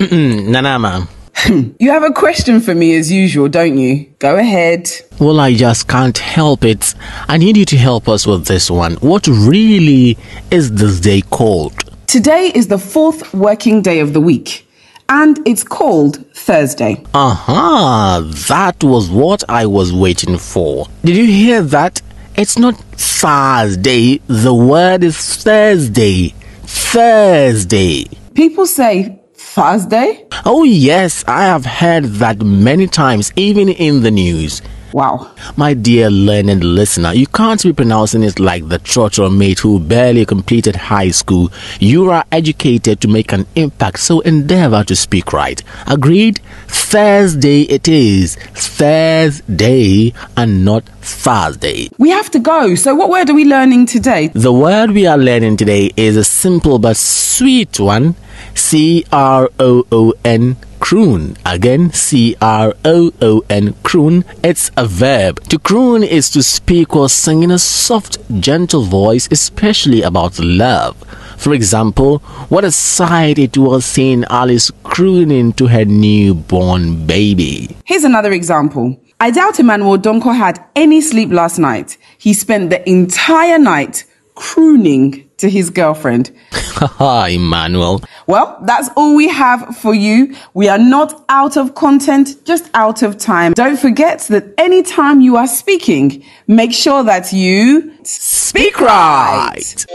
Nana Amma. Hmm, you have a question for me as usual, don't you? Go ahead. Well, I just can't help it. I need you to help us with this one. What really is this day called? Today is the fourth working day of the week, and it's called Thursday. Aha, that was what I was waiting for. Did you hear that? It's not Thursday, the word is Thursday. Thursday. People say Thursday? Oh, yes, I have heard that many times, even in the news. Wow. My dear learned listener, you can't be pronouncing it like the trotro mate who barely completed high school. You are educated to make an impact, so endeavor to speak right. Agreed? Thursday it is. Thursday and not Thursday. We have to go. So, what word are we learning today? The word we are learning today is a simple but sweet one. C R O O N croon. Again, C R O O N croon. It's a verb. To croon is to speak or sing in a soft, gentle voice, especially about love. For example, what a sight it was seeing Alice crooning to her newborn baby. Here's another example. I doubt Emmanuel Donko had any sleep last night. He spent the entire night crooning to his girlfriend. Haha, Emmanuel. Well, that's all we have for you. We are not out of content, just out of time. Don't forget that anytime you are speaking, make sure that you speak right.